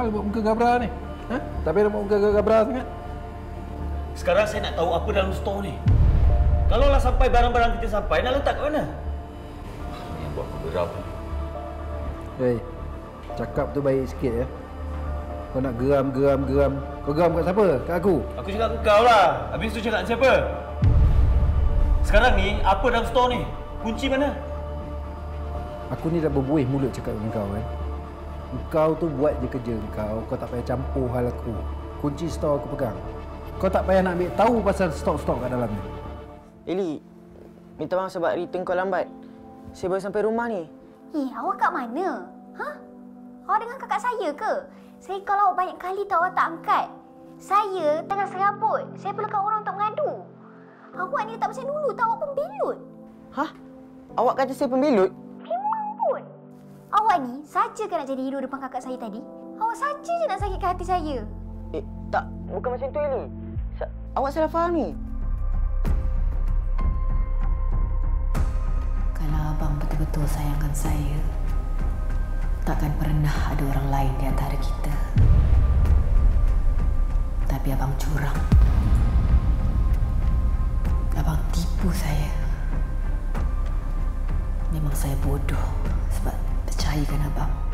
hal buat muka gabra ni? Ha? Tak payah buat muka gabra sangat. Sekarang saya nak tahu apa dalam store ni. Kalau lah sampai barang-barang kita sampai, nak letak kat mana? Yang buat aku geram ni. Hei, cakap tu baik sikit ya. Kau nak geram, geram, geram. Kau geram kat siapa? Kat aku? Aku cakap kat kau lah. Habis tu cakap siapa? Sekarang ni, apa dalam store ni? Kunci mana? Aku ni dah berbuih mulut cakap dengan kau kan. Kau tu buat je kerja kau. Kau tak payah campur hal aku. Kunci store aku pegang. Kau tak payah nak ambil tahu pasal stok-stok kat dalam ni. Eli, minta maaf sebab return kau lambat. Saya baru sampai rumah ni. Eh, awak kat mana? Ha? Awak dengan kakak saya ke? Saya kalau awak banyak kali tahu awak tak angkat. Saya tengah serabut. Saya perlukan orang untuk mengadu. Awak ni tak pasal dulu tahu awak pembelut. Hah? Awak kata saya pembelut? Awak ni saja kan nak jadi hero depan kakak saya tadi? Awak saja je nak sakitkan hati saya. Eh, tak. Bukan macam tu, Eli. Sa- awak salah faham ni. Kalau abang betul-betul sayangkan saya, takkan pernah ada orang lain di antara kita. Tapi abang curang. Abang tipu saya. Memang saya bodoh sebab percayakan abang.